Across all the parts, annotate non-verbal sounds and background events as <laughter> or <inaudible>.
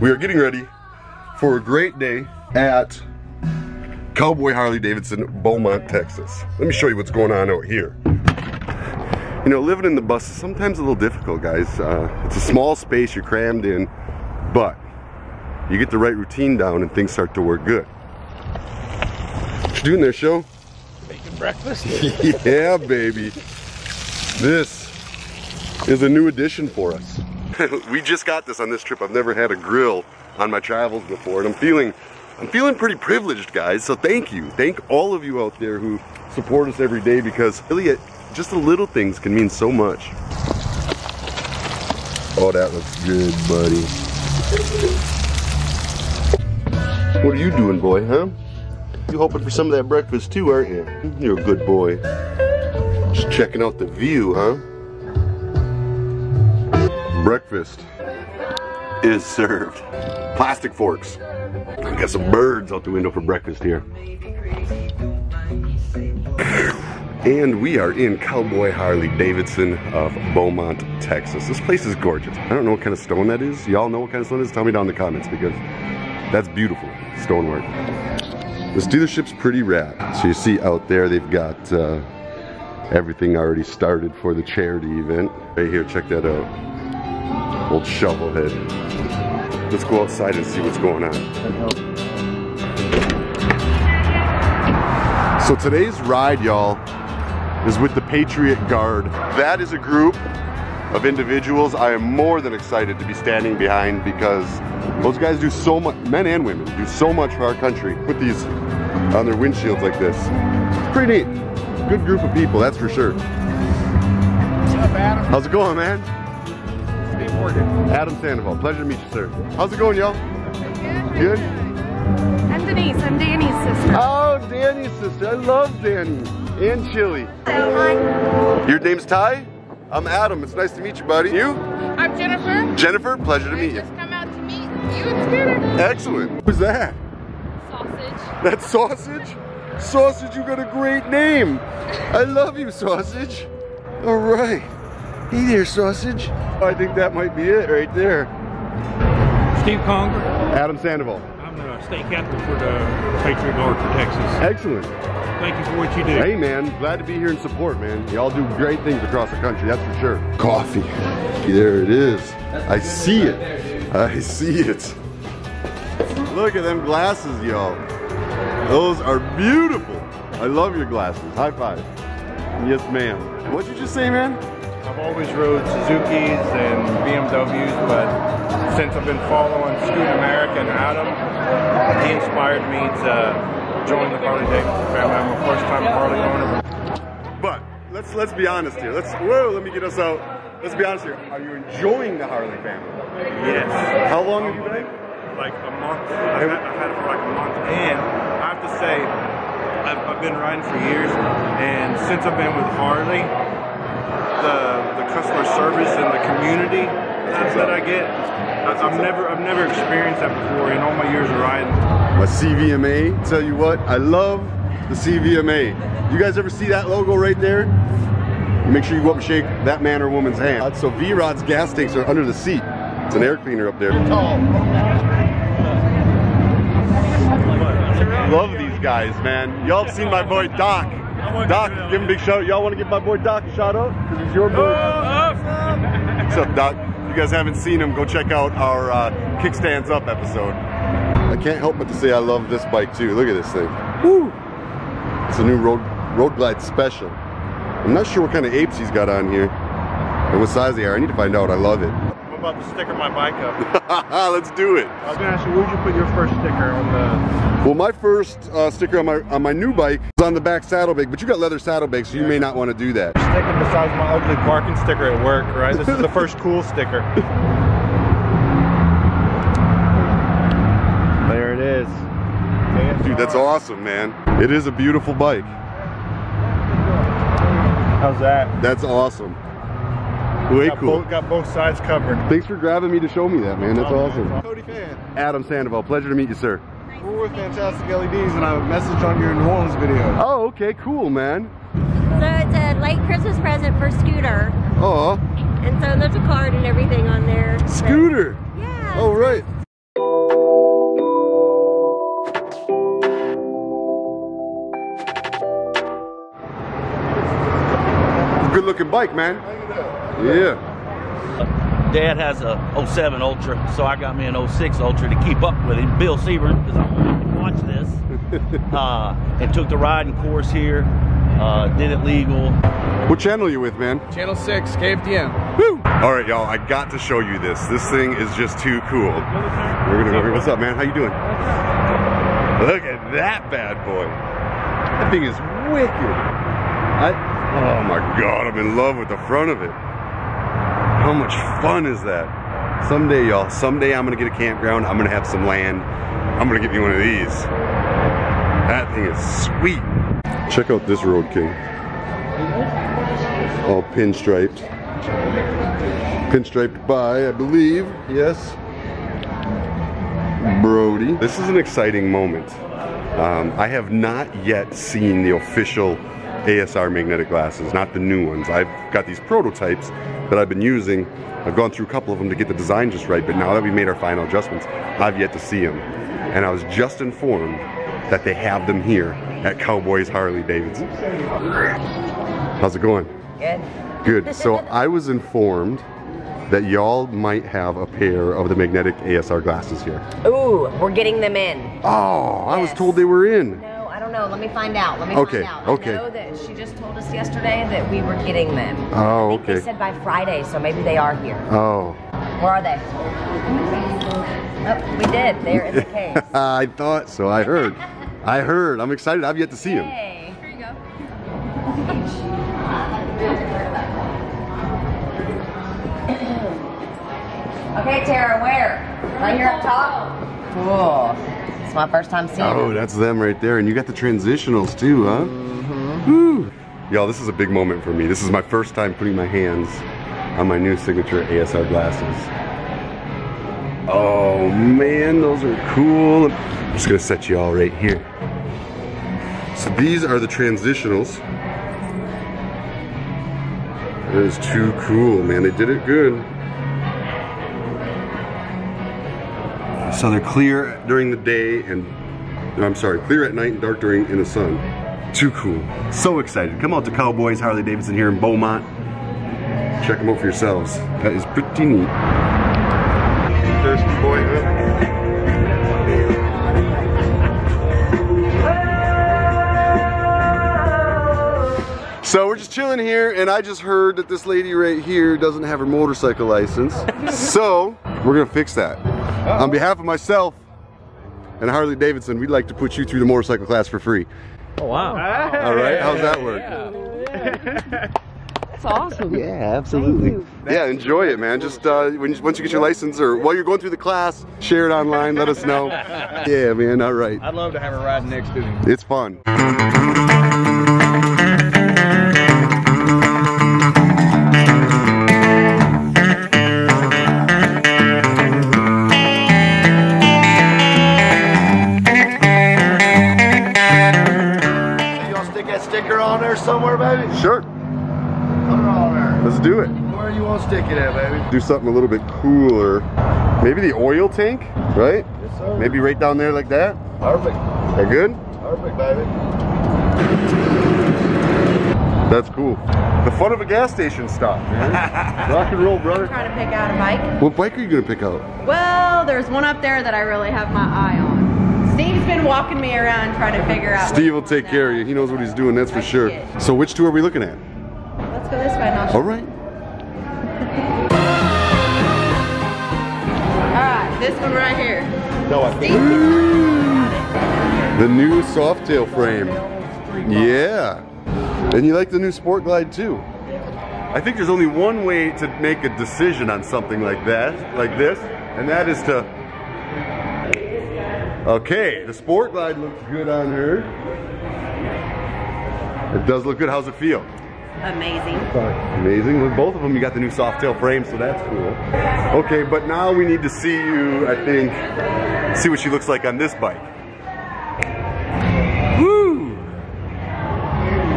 We are getting ready for a great day at Cowboy Harley Davidson, Beaumont, Texas. Let me show you what's going on out here. You know, living in the bus is sometimes a little difficult, guys. Uh, it's a small space, you're crammed in, but you get the right routine down and things start to work good. What you doing there, show? Making breakfast? <laughs> yeah, baby. This is a new addition for us. <laughs> we just got this on this trip. I've never had a grill on my travels before, and I'm feeling I'm feeling pretty privileged, guys. So thank you. Thank all of you out there who support us every day because really, just the little things can mean so much. Oh, that looks good, buddy. What are you doing, boy, huh? You hoping for some of that breakfast too, aren't you? You're a good boy. Just checking out the view, huh? Breakfast is served. Plastic forks. I got some birds out the window for breakfast here. And we are in Cowboy Harley Davidson of Beaumont, Texas. This place is gorgeous. I don't know what kind of stone that is. Y'all know what kind of stone it is? Tell me down in the comments because that's beautiful stonework. This dealership's pretty rad. So you see out there they've got uh, everything already started for the charity event. Right here, check that out. Old shovelhead. Let's go outside and see what's going on. So today's ride, y'all, is with the Patriot Guard. That is a group of individuals I am more than excited to be standing behind because those guys do so much, men and women, do so much for our country. Put these on their windshields like this. It's pretty neat. Good group of people, that's for sure. What's up, Adam? How's it going, man? Morgan. Adam Sandoval, pleasure to meet you, sir. How's it going, y'all? Good? I'm Denise. I'm Danny's sister. Oh, Danny's sister. I love Danny. And Chili. Hi. Your name's Ty? I'm Adam. It's nice to meet you, buddy. You? I'm Jennifer. Jennifer, pleasure to I meet you. just come out to meet you and Scooter. Excellent. Who's that? Sausage. That's Sausage? Sausage, you got a great name. I love you, Sausage. All right. Hey there, Sausage. I think that might be it right there. Steve Conger. Adam Sandoval. I'm the state captain for the Patriot Guard for Texas. Excellent. Thank you for what you do. Hey man, glad to be here in support, man. Y'all do great things across the country, that's for sure. Coffee. There it is. I see it. I see it. Look at them glasses, y'all. Those are beautiful. I love your glasses. High five. Yes, ma'am. What'd you just say, man? I've always rode Suzuki's and BMWs, but since I've been following Scootin' America and Adam, he inspired me to join the Harley Davidson family. I'm a first time Harley owner. But let's let's be honest here. Let's whoa, let me get us out. Let's be honest here. Are you enjoying the Harley family? Yes. How long have you been? Like a month. I've had, I've had it for like a month. And I have to say, I've, I've been riding for years, and since I've been with Harley, the the customer service and the community that, that I get, I, I've never I've never experienced that before in all my years of riding. My CVMA. Tell you what, I love the CVMA. You guys ever see that logo right there? Make sure you go up and shake that man or woman's hand. So V-Rod's gas tanks are under the seat. It's an air cleaner up there. Love these guys, man. Y'all have seen my boy Doc. Doc, give him a big shout out. Y'all want to give my boy Doc a shout out? Because he's your boy. What's up, Doc? If you guys haven't seen him, go check out our uh, Kickstands Up episode. I can't help but to say I love this bike too. Look at this thing. Woo! It's a new Road, Road Glide Special. I'm not sure what kind of apes he's got on here and what size they are. I need to find out. I love it. I'm about to sticker my bike up. <laughs> Let's do it. I was gonna ask you, where'd you put your first sticker on the? Well, my first uh, sticker on my on my new bike is on the back saddlebag, but you got leather saddlebags, so you may not want to do that. Sticking besides my ugly parking sticker at work, right? This is the first <laughs> cool sticker. There it is. Dude, that's awesome, man. It is a beautiful bike. How's that? That's awesome. Way got cool. Both, got both sides covered. Thanks for grabbing me to show me that, man. That's awesome. Cody Fan. Adam Sandoval. Pleasure to meet you, sir. We're with Fantastic LEDs, and I messaged on your New Orleans video. Oh, okay. Cool, man. So it's a late Christmas present for Scooter. Oh. And so there's a card and everything on there. Scooter? So, yeah. Oh, right. Good looking bike, man. Yeah. Dad has a 07 Ultra, so I got me an 06 Ultra to keep up with him. Bill Siebert, because I wanted to watch this. <laughs> uh, and took the riding course here. Uh, did it legal. What channel are you with, man? Channel 6, KFDM. Woo! All right, y'all, I got to show you this. This thing is just too cool. We're gonna go. What's up, man? How you doing? Look at that bad boy. That thing is wicked. I, oh my God, I'm in love with the front of it. How much fun is that? Someday, y'all, someday I'm gonna get a campground. I'm gonna have some land. I'm gonna get me one of these. That thing is sweet. Check out this Road King. All pinstriped. Pinstriped by, I believe, yes, Brody. This is an exciting moment. Um, I have not yet seen the official ASR magnetic glasses, not the new ones. I've got these prototypes that I've been using. I've gone through a couple of them to get the design just right, but now that we made our final adjustments, I've yet to see them. And I was just informed that they have them here at Cowboys Harley Davidson. How's it going? Good. Good. So I was informed that y'all might have a pair of the magnetic ASR glasses here. Ooh, we're getting them in. Oh, I was told they were in. No, know. Let me find out. Let me Okay, find out. okay. I know that she just told us yesterday that we were getting them. Oh, I think okay. They said by Friday, so maybe they are here. Oh, Where are they? Oh, we did. They're in the <laughs> case. I thought so. I heard. I heard. I'm excited. I've yet to see them. Hey. Here you go. Okay, Tara, where? Right here up top? Cool. It's my first time seeing Oh, them. that's them right there. And you got the transitionals too, huh? Mm-hmm. Y'all, this is a big moment for me. This is my first time putting my hands on my new signature ASR glasses. Oh man, those are cool. I'm just gonna set you all right here. So these are the transitionals. That is too cool, man. They did it good. So they're clear during the day and I'm sorry, clear at night and dark during in the sun. Too cool. So excited. Come out to Cowboys Harley Davidson here in Beaumont. Check them out for yourselves. That is pretty neat. Thirsty boy, huh? So we're just chilling here, and I just heard that this lady right here doesn't have her motorcycle license. <laughs> so we're gonna fix that. On behalf of myself and Harley Davidson, we'd like to put you through the motorcycle class for free. Oh, wow. All right, how's that work? That's awesome. Yeah, absolutely. Yeah, enjoy it, man. Just uh, when, once you get your license, or while you're going through the class, share it online. Let us know. <laughs> Yeah, man. All right. I'd love to have her ride next to him. It's fun. On baby? Sure. Put it on there. Let's do it. Where you want to stick it at, baby? Do something a little bit cooler. Maybe the oil tank, right? Yes, sir. Maybe right down there like that. Perfect. That good? Perfect, baby. That's cool. The fun of a gas station stop, man. <laughs> Rock and roll, brother. Trying to pick out a bike. What bike are you gonna pick out? Well, there's one up there that I really have my eye on. Steve's been walking me around trying to figure out. Steve will take care of you. He knows what he's doing, that's for sure. So which two are we looking at? Let's go this way, Nosh. All right. <laughs> All right, this one right here. No, I Steve can The new Softail frame. Yeah. And you like the new Sport Glide too. I think there's only one way to make a decision on something like that, like this, and that is to. Okay, the Sport Glide looks good on her. It does look good. How's it feel? Amazing. Amazing. With both of them, you got the new Softail frame, so that's cool. Okay, but now we need to see you, I think, see what she looks like on this bike. Woo!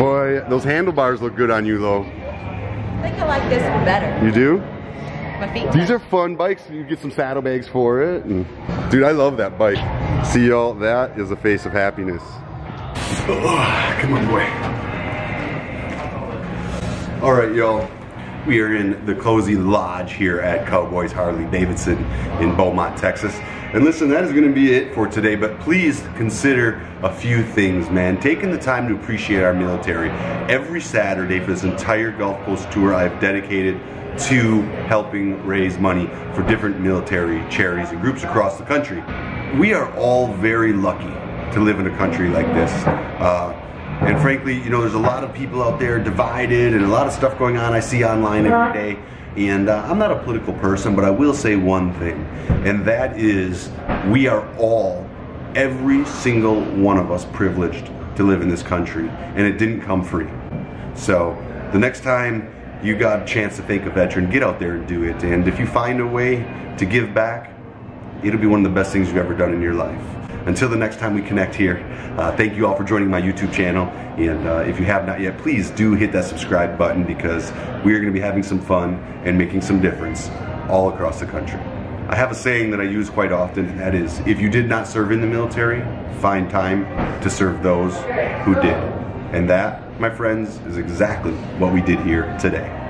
Boy, those handlebars look good on you, though. I think I like this one better. You do? My feet. These are fun bikes. You get some saddlebags for it. And, dude, I love that bike. See y'all, that is a face of happiness. Come on, boy. All right, y'all. We are in the cozy lodge here at Cowboys Harley Davidson in Beaumont, Texas. And listen, that is going to be it for today, but please consider a few things, man. Taking the time to appreciate our military. Every Saturday for this entire Gulf Coast tour, I've dedicated to helping raise money for different military charities and groups across the country. We are all very lucky to live in a country like this. Uh, and frankly, you know, there's a lot of people out there divided and a lot of stuff going on I see online every day. And uh, I'm not a political person, but I will say one thing, and that is we are all, every single one of us, privileged to live in this country, and it didn't come free. So the next time you got a chance to thank a veteran, get out there and do it. And if you find a way to give back, it'll be one of the best things you've ever done in your life. Until the next time we connect here, uh, thank you all for joining my YouTube channel. And uh, if you have not yet, please do hit that subscribe button because we are going to be having some fun and making some difference all across the country. I have a saying that I use quite often, and that is if you did not serve in the military, find time to serve those who did. And that, my friends, is exactly what we did here today.